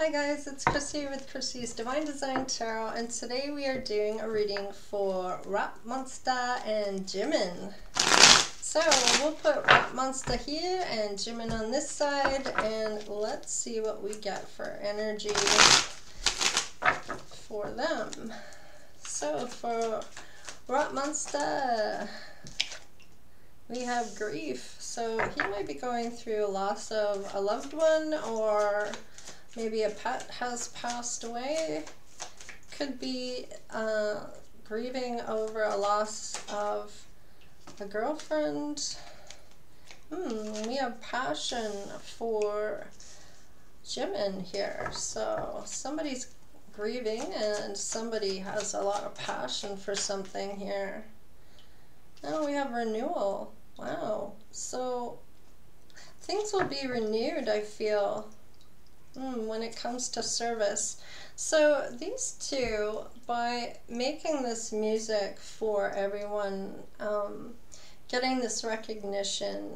Hi guys, it's Chrissie with Chrissie's Divine Design Tarot and today we are doing a reading for Rap Monster and Jimin. So we'll put Rap Monster here and Jimin on this side and let's see what we get for energy for them. So for Rap Monster, we have grief. So he might be going through loss of a loved one or maybe a pet has passed away. Could be uh, grieving over a loss of a girlfriend. Hmm, we have passion for Jimin here. So somebody's grieving and somebody has a lot of passion for something here. Now we have renewal. Wow. So things will be renewed, I feel, mm, when it comes to service. So these two, by making this music for everyone, um, getting this recognition,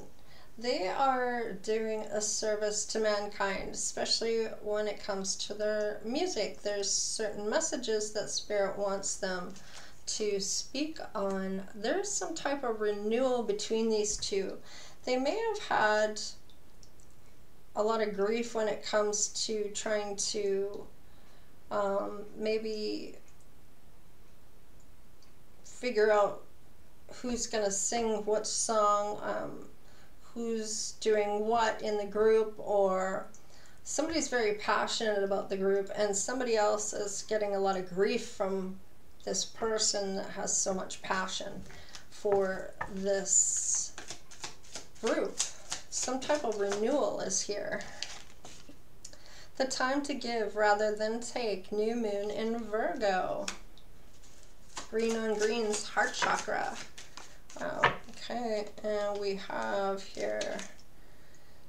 they are doing a service to mankind, especially when it comes to their music. There's certain messages that Spirit wants them to speak on, there's some type of renewal between these two. They may have had a lot of grief when it comes to trying to um, maybe figure out who's going to sing what song, um, who's doing what in the group, or somebody's very passionate about the group and somebody else is getting a lot of grief from this person that has so much passion for this group. Some type of renewal is here. The time to give rather than take. New moon in Virgo. Green on green's heart chakra. Wow. Okay, and we have here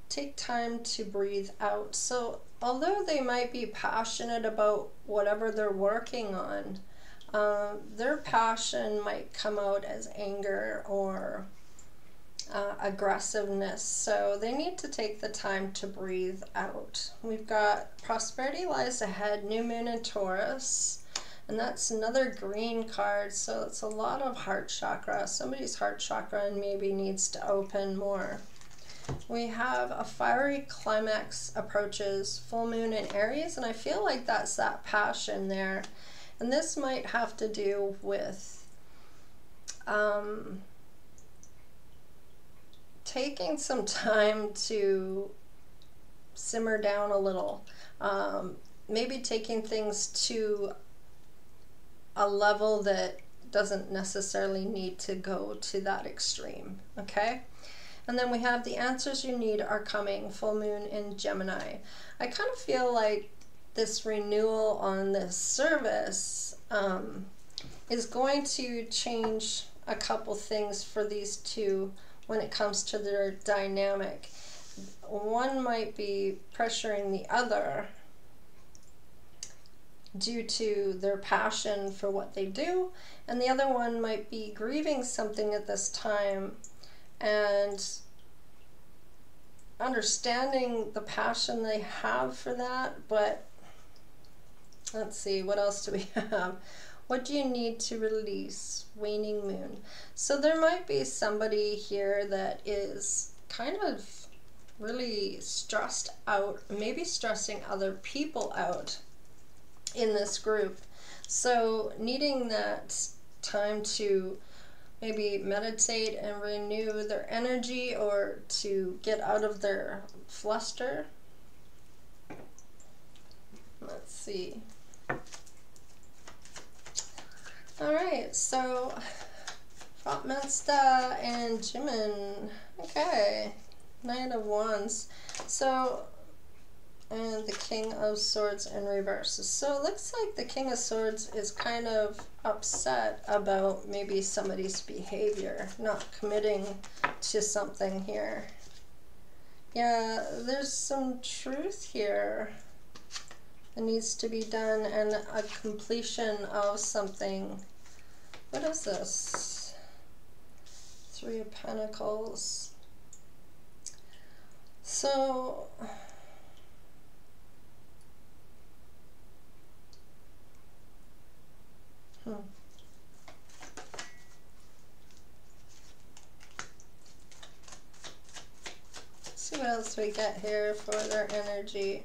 take time to breathe out. So although they might be passionate about whatever they're working on, um, their passion might come out as anger or uh, aggressiveness. So they need to take the time to breathe out. We've got prosperity lies ahead, new moon in Taurus. And that's another green card, so it's a lot of heart chakra. Somebody's heart chakra and maybe needs to open more. We have a fiery climax approaches, full moon in Aries, and I feel like that's that passion there. And this might have to do with um, taking some time to simmer down a little. Um, maybe taking things to a level that doesn't necessarily need to go to that extreme, okay? And then we have the answers you need are coming, full moon in Gemini. I kind of feel like this renewal on this service um, is going to change a couple things for these two when it comes to their dynamic. One might be pressuring the other due to their passion for what they do, and the other one might be grieving something at this time and understanding the passion they have for that, but Let's see, what else do we have? What do you need to release? Waning moon. So there might be somebody here that is kind of really stressed out, maybe stressing other people out in this group. So needing that time to maybe meditate and renew their energy or to get out of their fluster. Let's see. Alright, so Frotmansta and Jimin. Okay. Knight of Wands. So, and the King of Swords in reverse. So it looks like the King of Swords is kind of upset about maybe somebody's behavior, not committing to something here. Yeah, there's some truth here that needs to be done and a completion of something. What is this? Three of Pentacles. So, hmm. see what else we get here for their energy.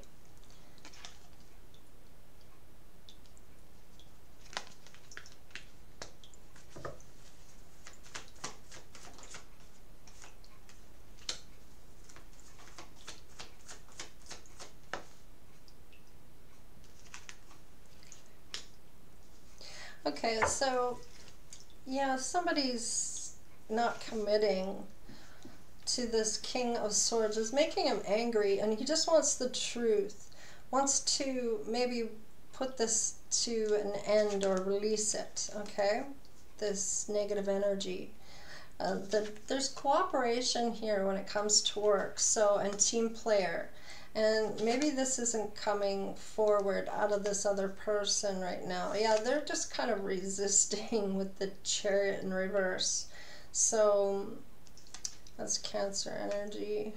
Somebody's not committing to this King of Swords is making him angry and he just wants the truth. Wants to maybe put this to an end or release it, okay? This negative energy. Uh, the, there's cooperation here when it comes to work, so and team player. And maybe this isn't coming forward out of this other person right now. Yeah, they're just kind of resisting with the chariot in reverse. So that's Cancer energy.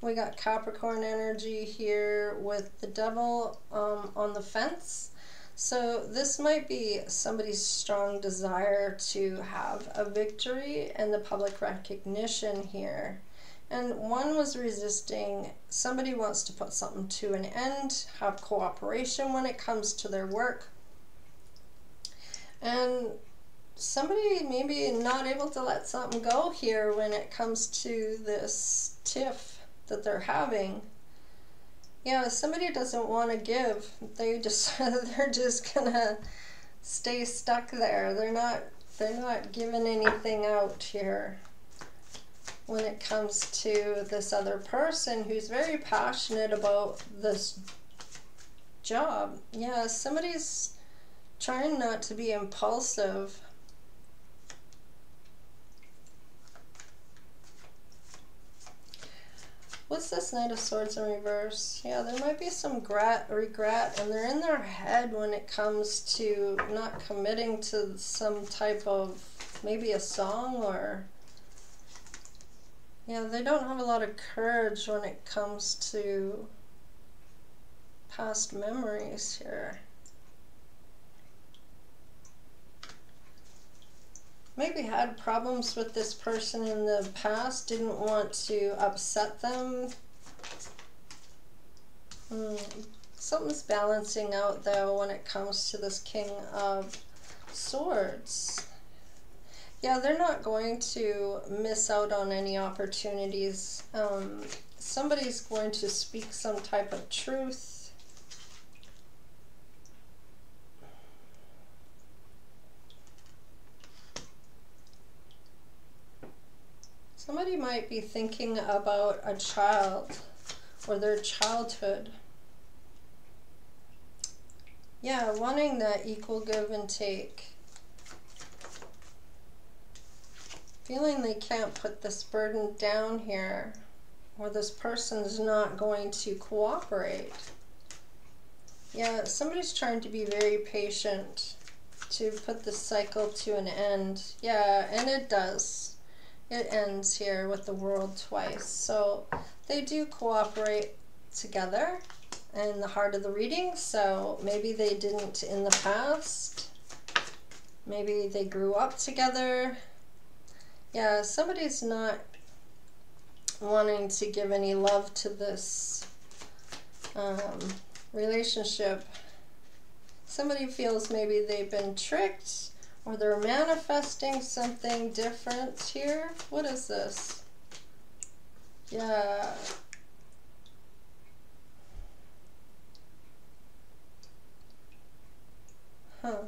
We got Capricorn energy here with the devil um, on the fence. So this might be somebody's strong desire to have a victory and the public recognition here. And one was resisting, somebody wants to put something to an end, have cooperation when it comes to their work. And somebody maybe not able to let something go here when it comes to this tiff that they're having. Yeah, somebody doesn't want to give. They just they're just gonna stay stuck there. They're not they're not giving anything out here when it comes to this other person who's very passionate about this job. Yeah, somebody's trying not to be impulsive. What's this Knight of Swords in reverse? Yeah, there might be some regret, regret, and they're in their head when it comes to not committing to some type of, maybe a song or yeah, they don't have a lot of courage when it comes to past memories here. Maybe had problems with this person in the past, didn't want to upset them. Hmm. Something's balancing out though when it comes to this King of Swords. Yeah, they're not going to miss out on any opportunities. Um, somebody's going to speak some type of truth. Somebody might be thinking about a child or their childhood. Yeah, wanting that equal give and take. Feeling they can't put this burden down here or this person's not going to cooperate. Yeah, somebody's trying to be very patient to put the cycle to an end. Yeah, and it does. It ends here with the world twice. So they do cooperate together in the heart of the reading. So maybe they didn't in the past. Maybe they grew up together yeah, somebody's not wanting to give any love to this um, relationship. Somebody feels maybe they've been tricked or they're manifesting something different here. What is this? Yeah. Huh.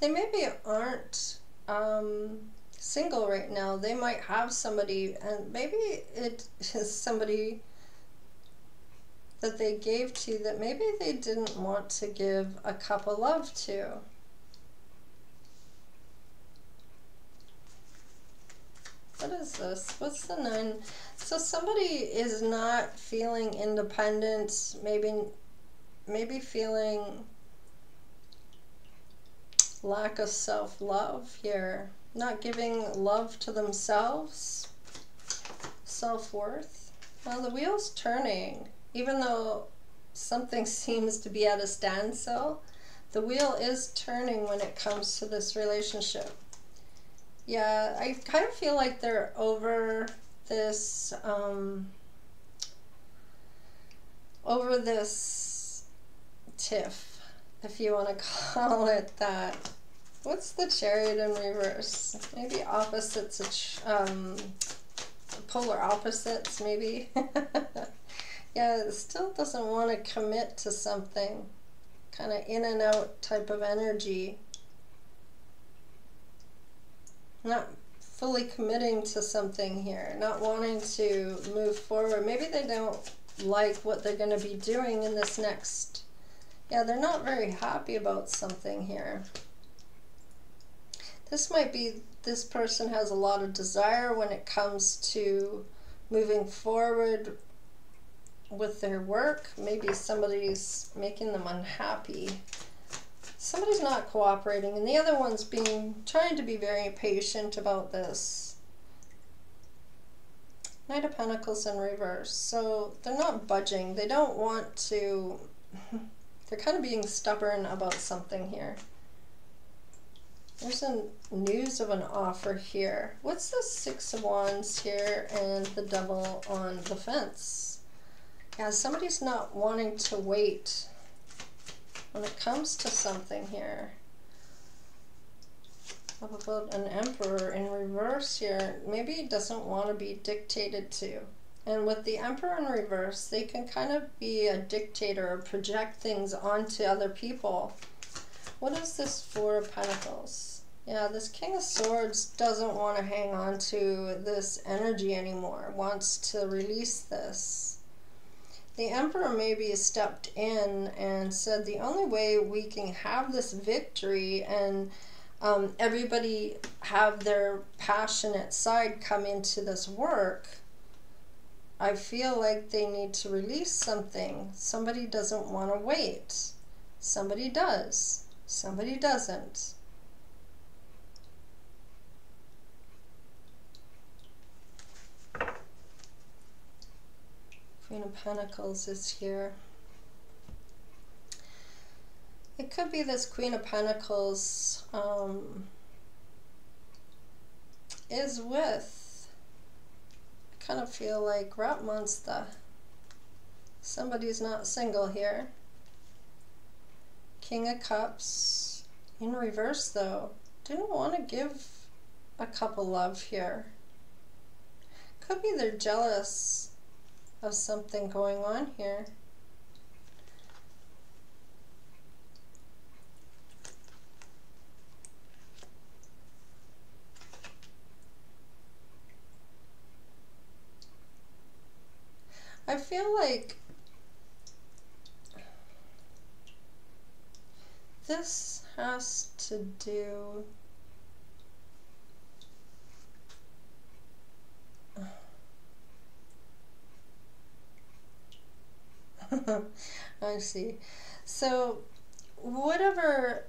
They maybe aren't um, single right now, they might have somebody, and maybe it is somebody that they gave to that maybe they didn't want to give a cup of love to. What is this? What's the nine? So somebody is not feeling independent, maybe maybe feeling lack of self-love here. Not giving love to themselves. Self-worth. Well, the wheel's turning. Even though something seems to be at a standstill, the wheel is turning when it comes to this relationship. Yeah, I kind of feel like they're over this, um, over this tiff, if you want to call it that. What's the chariot in reverse? Maybe opposites, um, polar opposites, maybe. yeah, it still doesn't want to commit to something. Kind of in and out type of energy. Not fully committing to something here, not wanting to move forward. Maybe they don't like what they're going to be doing in this next. Yeah, they're not very happy about something here. This might be this person has a lot of desire when it comes to moving forward with their work. Maybe somebody's making them unhappy. Somebody's not cooperating, and the other one's being trying to be very patient about this. Knight of Pentacles in reverse. So they're not budging. They don't want to... They're kind of being stubborn about something here. There's a news of an offer here. What's the Six of Wands here and the Devil on the fence? Yeah, somebody's not wanting to wait when it comes to something here. What about an Emperor in reverse here? Maybe he doesn't want to be dictated to. And with the Emperor in reverse, they can kind of be a dictator or project things onto other people. What is this Four of Pentacles? Yeah, this King of Swords doesn't want to hang on to this energy anymore, wants to release this. The Emperor maybe stepped in and said the only way we can have this victory and um, everybody have their passionate side come into this work, I feel like they need to release something. Somebody doesn't want to wait. Somebody does. Somebody doesn't. Queen of Pentacles is here. It could be this Queen of Pentacles um, is with, kind of feel like Rap Monster. Somebody's not single here. King of Cups. In reverse though. Didn't want to give a couple love here. Could be they're jealous of something going on here. I feel like this has to do I see. So, whatever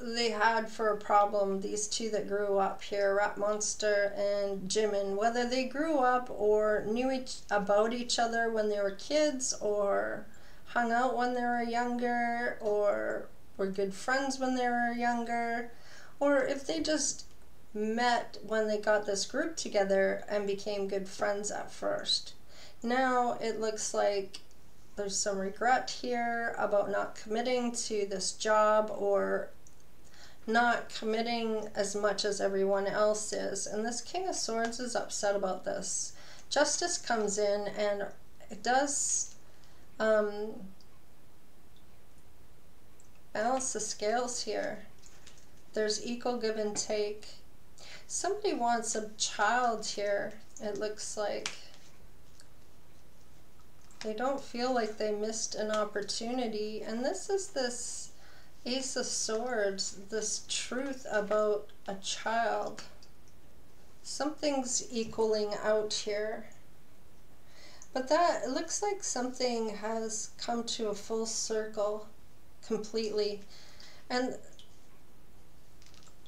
they had for a problem, these two that grew up here, Rap Monster and Jimin, whether they grew up or knew each, about each other when they were kids or hung out when they were younger or were good friends when they were younger, or if they just met when they got this group together and became good friends at first. Now it looks like there's some regret here about not committing to this job or not committing as much as everyone else is. And this King of Swords is upset about this. Justice comes in and it does um, balance the scales here. There's equal give and take. Somebody wants a child here, it looks like. They don't feel like they missed an opportunity. And this is this Ace of Swords, this truth about a child. Something's equaling out here. But that, it looks like something has come to a full circle completely. And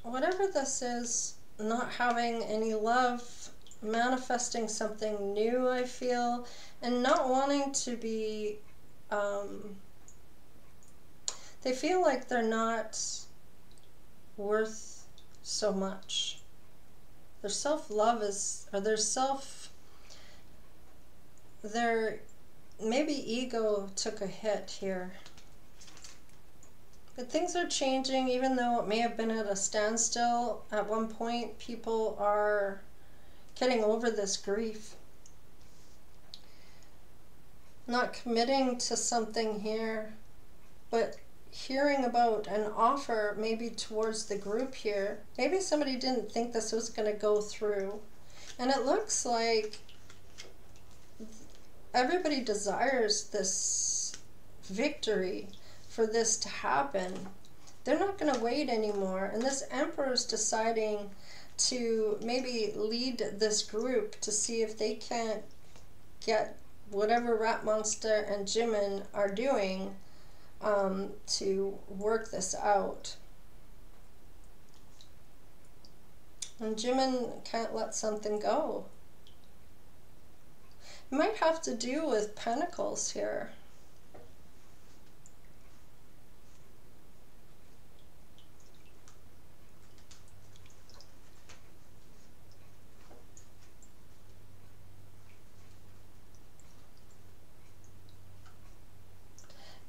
whatever this is, not having any love manifesting something new, I feel, and not wanting to be, um, they feel like they're not worth so much. their self-love is or their self their maybe ego took a hit here but things are changing even though it may have been at a standstill at one point people are getting over this grief not committing to something here but hearing about an offer maybe towards the group here. Maybe somebody didn't think this was going to go through. And it looks like everybody desires this victory for this to happen. They're not going to wait anymore. And this emperor is deciding to maybe lead this group to see if they can't get whatever Rap Monster and Jimin are doing um, to work this out. And Jimin can't let something go. Might have to do with pentacles here.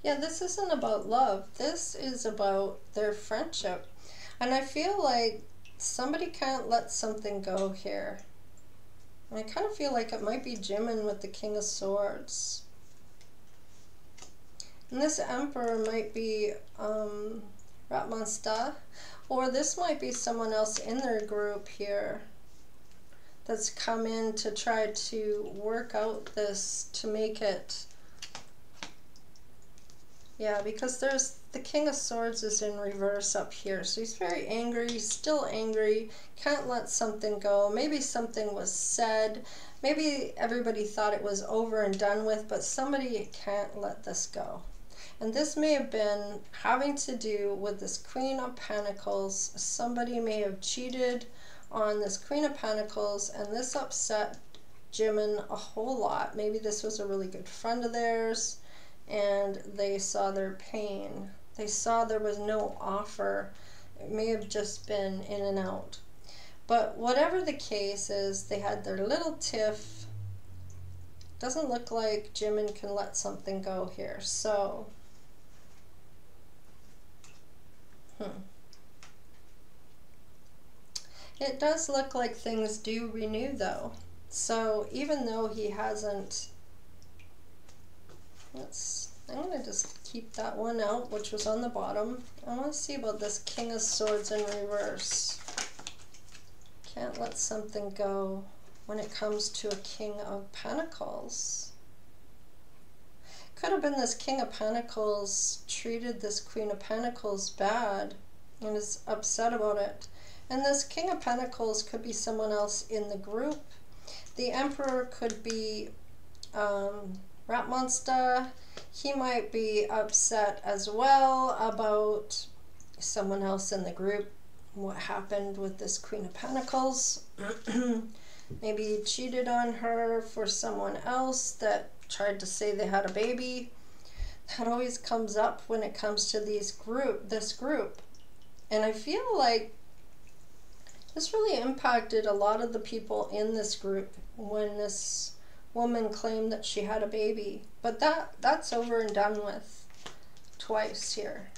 Yeah, this isn't about love. This is about their friendship. And I feel like somebody can't let something go here. And I kind of feel like it might be Jimin with the King of Swords. And this Emperor might be um. Or this might be someone else in their group here that's come in to try to work out this to make it yeah, because there's the King of Swords is in reverse up here. So he's very angry, he's still angry, can't let something go. Maybe something was said. Maybe everybody thought it was over and done with, but somebody can't let this go. And this may have been having to do with this Queen of Pentacles. Somebody may have cheated on this Queen of Pentacles, and this upset Jimin a whole lot. Maybe this was a really good friend of theirs and they saw their pain. They saw there was no offer. It may have just been in and out. But whatever the case is, they had their little tiff. Doesn't look like Jimin can let something go here. So, hmm. It does look like things do renew though. So even though he hasn't Let's, I'm to just keep that one out, which was on the bottom. I want to see about this King of Swords in reverse. Can't let something go when it comes to a King of Pentacles. Could have been this King of Pentacles treated this Queen of Pentacles bad and is upset about it. And this King of Pentacles could be someone else in the group. The Emperor could be um, Rap Monster, he might be upset as well about someone else in the group, what happened with this Queen of Pentacles. Maybe he cheated on her for someone else that tried to say they had a baby. That always comes up when it comes to these group this group. And I feel like this really impacted a lot of the people in this group when this woman claimed that she had a baby. But that that's over and done with twice here.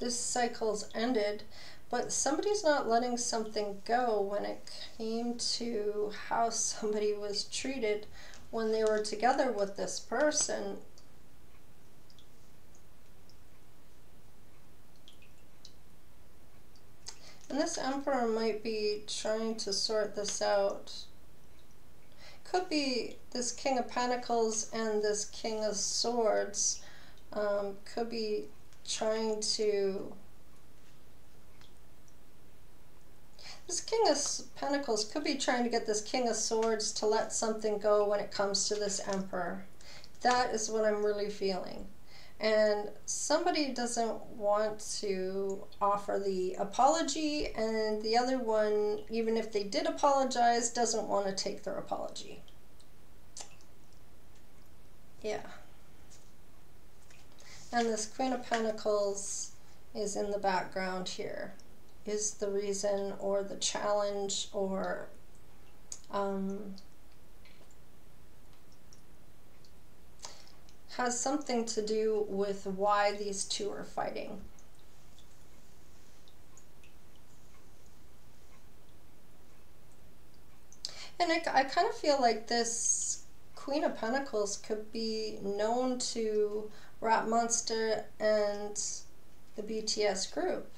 This cycle's ended, but somebody's not letting something go when it came to how somebody was treated when they were together with this person. And this emperor might be trying to sort this out could be this King of Pentacles and this King of Swords um, could be trying to This King of Pentacles could be trying to get this King of Swords to let something go when it comes to this Emperor. That is what I'm really feeling. And somebody doesn't want to offer the apology, and the other one, even if they did apologize, doesn't want to take their apology. Yeah. And this Queen of Pentacles is in the background here. is the reason or the challenge or um, has something to do with why these two are fighting. And I, I kind of feel like this Queen of Pentacles could be known to Rap Monster and the BTS group.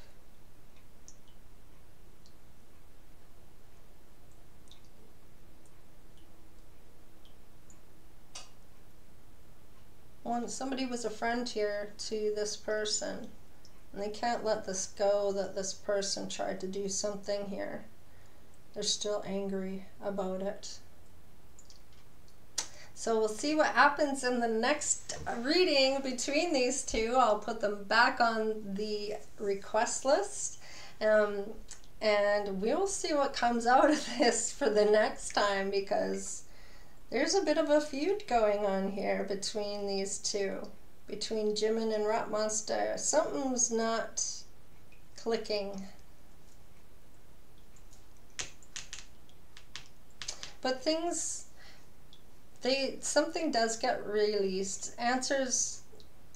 Well, somebody was a friend here to this person, and they can't let this go that this person tried to do something here. They're still angry about it. So we'll see what happens in the next reading between these two. I'll put them back on the request list. Um, and we'll see what comes out of this for the next time because there's a bit of a feud going on here between these two. Between Jimin and Rap Monster. Something's not clicking. But things, they something does get released. Answers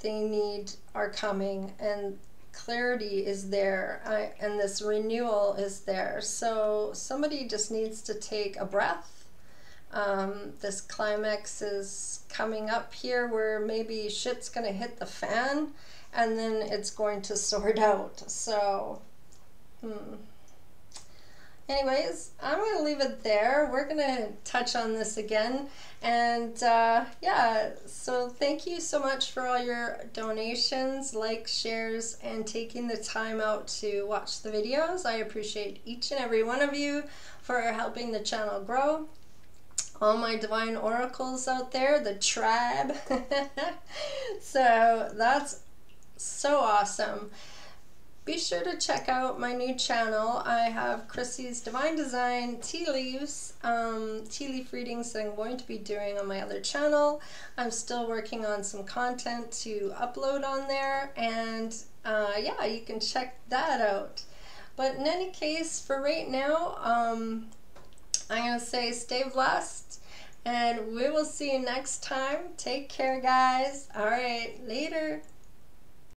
they need are coming, and clarity is there, I, and this renewal is there. So somebody just needs to take a breath um, this climax is coming up here where maybe shit's going to hit the fan and then it's going to sort out. So, hmm. Anyways, I'm going to leave it there. We're going to touch on this again. And uh, yeah, so thank you so much for all your donations, likes, shares, and taking the time out to watch the videos. I appreciate each and every one of you for helping the channel grow all my divine oracles out there, the tribe. so that's so awesome. Be sure to check out my new channel. I have Chrissie's Divine Design tea leaves, um, tea leaf readings that I'm going to be doing on my other channel. I'm still working on some content to upload on there, and uh, yeah, you can check that out. But in any case, for right now, um, I'm going to say stay blessed and we will see you next time. Take care, guys. All right, later.